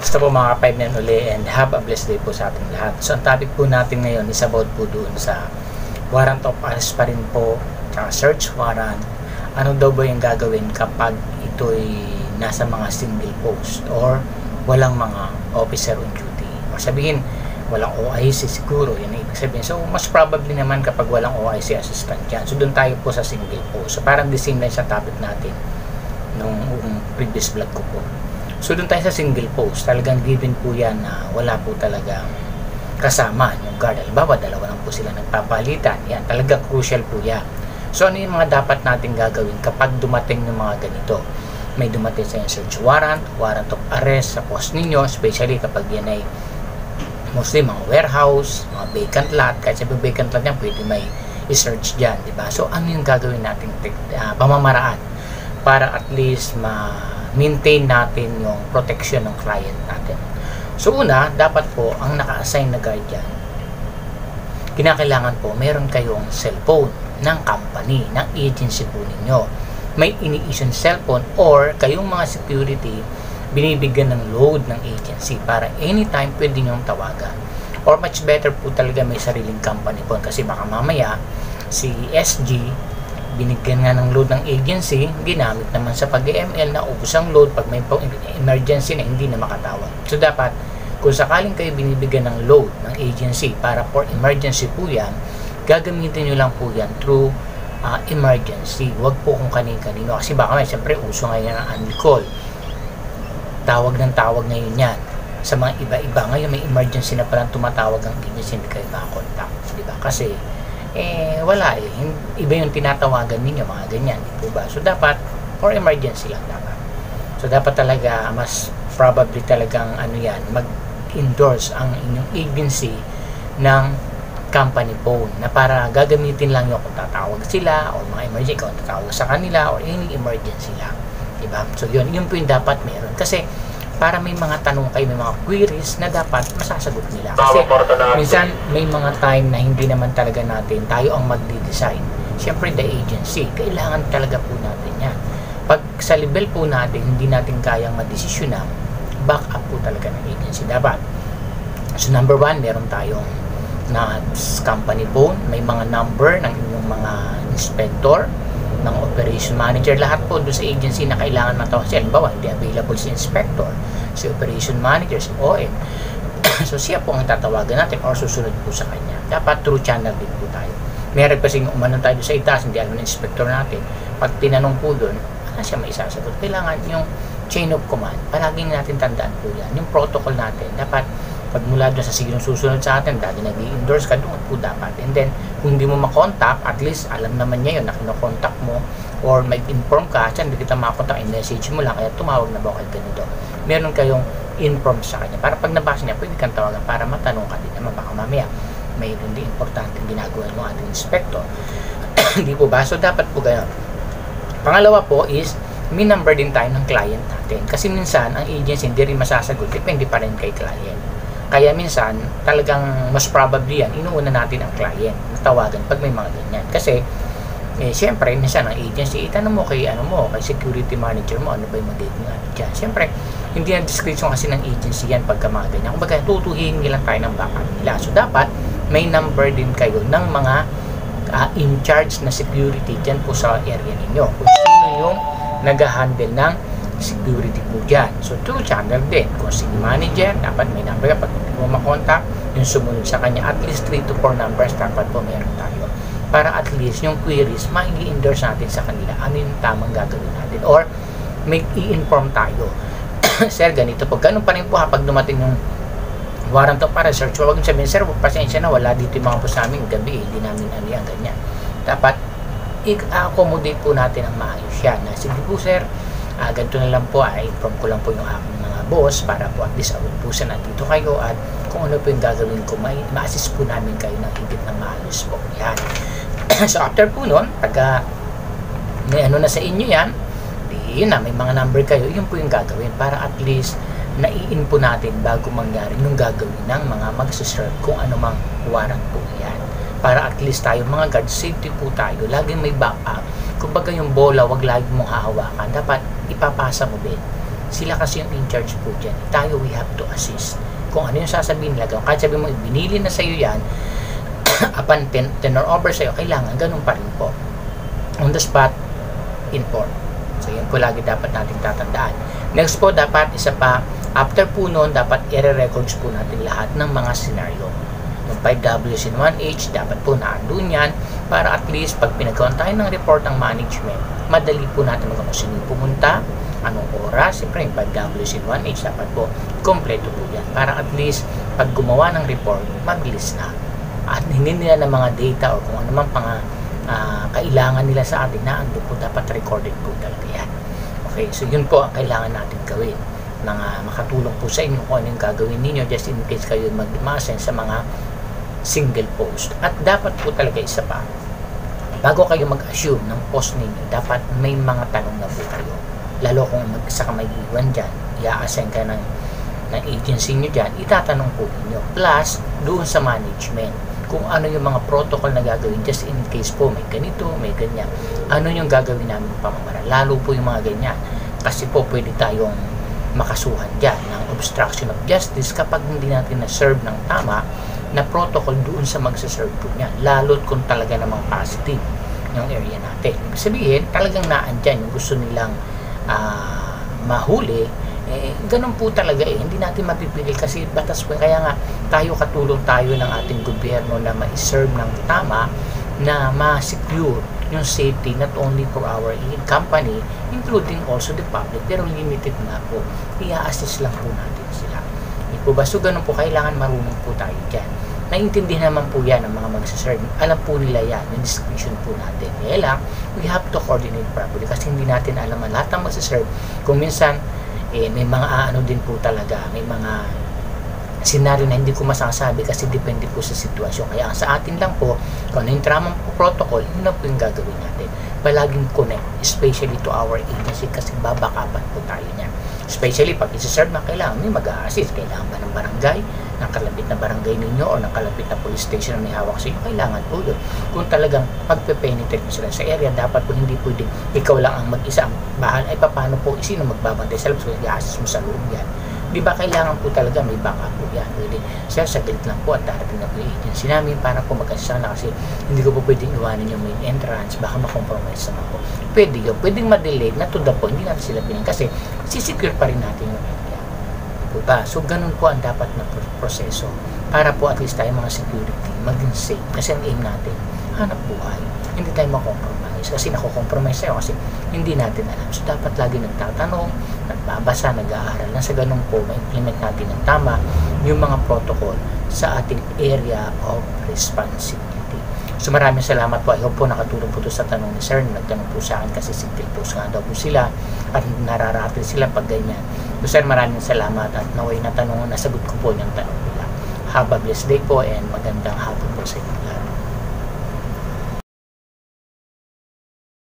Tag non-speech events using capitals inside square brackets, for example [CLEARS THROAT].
Basta po mga ka-5 na uli and have a blessed day po sa ating lahat. So ang topic po natin ngayon is about po doon sa warrant of arrest pa rin po, tsaka search warrant. Ano daw ba yung gagawin kapag ito'y nasa mga single post or walang mga officer on duty. O sabihin, walang OIC siguro, yun ang ibig sabihin. So, mas probably naman kapag walang OIC assistant yan. So, doon tayo po sa single post. So, parang the same lang sa topic natin nung um, previous vlog ko po. So doon tayo sa single post, talagang given po yan na wala po talagang kasama yung guard. Halimbawa, dalawa lang po sila nagpapalitan. Yan, talaga crucial po yan. So ano yung mga dapat natin gagawin kapag dumating yung mga ganito? May dumating sa search warrant, warrant of arrest sa post ninyo, especially kapag yan ay mostly mga warehouse, mga vacant lot, kahit sa vacant lot yan, pwede may i-search dyan, di ba? So ano yung gagawin natin uh, pamamaraan para at least ma maintain natin yung protection ng client natin. So una, dapat po ang naka-assign na guardian, kinakailangan po meron kayong cellphone ng company, ng agency po ninyo. May ini-issue cellphone or kayong mga security binibigyan ng load ng agency para anytime pwede nyong tawagan. Or much better po talaga may sariling company po kasi baka mamaya si SG binigyan nga ng load ng agency, ginamit naman sa pag-ML na ubos ang load pag may emergency na hindi na makatawag. So dapat, kung sakaling kayo binibigyan ng load ng agency para for emergency po yan, gagamitin nyo lang po yan through uh, emergency. Huwag po kung kanin-kanino. Kasi baka may, siyempre, uso ngayon ang uncall. Tawag ng tawag ngayon yan. Sa mga iba-iba, ngayon may emergency na palang tumatawag ang agency, hindi kayo makakontakt. Diba? Kasi, eh wala eh. Iba yung tinatawagan ninyo, mga ganyan, di po ba? So dapat, for emergency lang dapat. So dapat talaga, mas probably talagang ano yan, mag-endorse ang inyong agency ng company phone na para gagamitin lang yung kung tatawag sila o mga emergency, kung tatawag sa kanila or any emergency lang. Diba? So yun, yun po yung dapat meron. Kasi para may mga tanong kayo, may mga queries na dapat masasagot nila. Kasi minsan may mga time na hindi naman talaga natin, tayo ang magdi-design. Siyempre the agency, kailangan talaga po natin yan. Pag sa level po natin, hindi natin kayang madesisyonan, back up po talaga ng agency dapat. So number one, meron tayong na company phone, may mga number ng inyong mga inspector, ng operation manager. Lahat po doon sa agency na kailangan matawag siya halimbawa hindi available si inspector si operation manager si OM [CLEARS THROAT] so siya po ang tatawagan natin or susunod po sa kanya. Dapat through channel din po tayo. Meron kasi umanon tayo sa itaas hindi alam ng inspector natin. Pag tinanong po doon wala siya may isasagot kailangan yung chain of command. Palaging natin tandaan po yan. Yung protocol natin dapat pag mula doon sa sinong susunod sa atin, dati nag-endorse ka, doon po dapat. And then, kung hindi mo makontak, at least alam naman niya yun na kinokontak mo or mag-inform ka, siya hindi kita makontak, i-message mo lang, kaya tumawag na ba kay ganito. Meron kayong inform sa kanya. Para pag nabasa niya, pwede kang tawagan para matanong ka din naman, baka mamaya may hindi importante ginagawa ng ating inspector. [CLEARS THROAT] hindi po ba? So, dapat po ganyan. Pangalawa po is, may number din tayo ng client natin. Kasi minsan, ang agency hindi rin masasagot. Depende pa rin kay client. Kaya minsan, talagang mas probably yan, inuuna natin ang client na tawagan pag may mga ganyan. Kasi, eh, siyempre, minsan ang agency, itanong mo kay, ano mo, kay security manager mo, ano ba yung magiging ano dyan. Siyempre, hindi na description kasi ng agency yan pagka mga ganyan. Kung baga, tutuhin nila tayo ng backup nila. So, dapat, may number din kayo ng mga uh, in charge na security dyan po sa area ninyo. Kung sino yung nag-handle ng security po dyan. So, through channel din. Kung si manager, dapat may number kapag hindi mo makontak, yung sumunod sa kanya, at least 3 to 4 numbers dapat po meron tayo. Para at least yung queries, ma-endorse natin sa kanila ano yung tamang gagawin natin. Or, may i-inform tayo. [CLEARS THROAT] sir, ganito po. Ganun pa rin po ha, pag dumating yung warrant to para search. Huwag sabihin, sir, pasensya na, wala dito yung mga po sa amin gabi, hindi namin ano yan, ganyan. Dapat, i-accommodate po natin ang maayos yan. Sige po, sir, uh, ganito na lang po ay inform ko lang po yung aking mga boss para po at least awin po sa nandito kayo at kung ano po yung gagawin ko may ma-assist po namin kayo ng higit na maayos po. Yan. [CLEARS THROAT] So after po nun pagka may ano na sa inyo yan di, yun na may mga number kayo yun po yung gagawin para at least nai-in po natin bago mangyari yung gagawin ng mga magsaserve kung ano mang warrant po yan. Para at least tayo mga guard safety po tayo. Laging may backup. Kumbaga yung bola wag lagi mong hahawakan. Dapat ipapasa mo din Sila kasi yung in charge po dyan. Tayo, we have to assist. Kung ano yung sasabihin nila, kahit sabi mo, binili na sa'yo yan, [COUGHS] upon ten, tenor over sa'yo, kailangan ganun pa rin po. On the spot, inform. So, yun po lagi dapat natin tatandaan. Next po, dapat isa pa, after po noon, dapat i-records po natin lahat ng mga scenario. Yung 5Ws in 1H, dapat po naandun yan para at least pag pinagawan tayo ng report ng management, madali po natin magkano sino pumunta, anong oras, siyempre yung 5Ws in 1H, dapat po kompleto po yan. Para at least pag gumawa ng report, mabilis na. At hindi nila ng mga data o kung ano man pang uh, kailangan nila sa atin na ando po dapat recorded po talaga yan. Okay, so yun po ang kailangan natin gawin mga makatulong po sa inyo kung ano yung gagawin ninyo just in case kayo mag-masen sa mga single post. At dapat po talaga isa pa, bago kayo mag-assume ng post ninyo, dapat may mga tanong na po kayo. Lalo kung mag-isa ka may iwan dyan, i-assign ka ng, ng agency nyo dyan, itatanong po ninyo. Plus, doon sa management, kung ano yung mga protocol na gagawin just in case po may ganito, may ganyan. Ano yung gagawin namin pamamaraan. Lalo po yung mga ganyan. Kasi po pwede tayong makasuhan dyan ng obstruction of justice kapag hindi natin na-serve ng tama na protocol doon sa magsaserve po niya. Lalo kung talaga namang positive yung area natin. Sabihin, talagang naandyan yung gusto nilang uh, mahuli, eh, ganun po talaga eh. Hindi natin mapipili kasi batas po. Kaya nga, tayo katulong tayo ng ating gobyerno na ma-serve ng tama na ma-secure yung safety not only for our company, including also the public, pero limited na po. I-assist lang po natin sila. Hindi po ba? So, ganun po, kailangan marunong po tayo dyan. Naintindihan naman po yan ng mga magsaserve. Alam po nila yan, yung description po natin. Kaya lang, we have to coordinate properly kasi hindi natin alam ang lahat ng magsaserve. Kung minsan, eh, may mga ano din po talaga, may mga senaryo na hindi ko masasabi kasi depende po sa sitwasyon. Kaya sa atin lang po, kung ano yung tramang protocol, yun na po yung gagawin natin. Palaging connect, especially to our agency kasi babakapan po tayo niya. Especially pag isa-serve na kailangan, may mag-a-assist. Kailangan ba ng barangay, ng kalapit na barangay ninyo o ng kalapit na police station na may hawak sa inyo, kailangan po yun. Kung talagang pagpe-penetrate mo sila sa area, dapat po hindi pwede ikaw lang ang mag-isa ang bahal. Ay, paano po, sino magbabantay sa loob? So, i-assist mo sa loob yan Di ba kailangan po talaga may backup po yan. Pwede, sir, saglit lang po at darating na po yung agency namin para po mag-assist na kasi hindi ko po pwedeng iwanin yung main entrance, baka makompromise naman po. Pwede yun. Pwedeng ma-delay na to the point, hindi natin sila pinang kasi sisecure pa rin natin yung Diba? So, ganun po ang dapat na proseso para po at least tayo mga security maging safe. Kasi ang aim natin, hanap buhay. Hindi tayo makompromise. Kasi nako-compromise tayo kasi hindi natin alam. So, dapat lagi nagtatanong, nagbabasa, nag-aaral na sa ganun po, ma-implement natin ng tama yung mga protocol sa ating area of responsibility. So maraming salamat po. I hope po nakatulong po to sa tanong ni Sir. Nagtanong po sa akin kasi simple post nga daw po sila at nararating sila pag ganyan. So Sir, maraming salamat at naway na tanong, nasagot ko po yung tanong nila. Have a blessed day po and magandang hapon po sa inyo.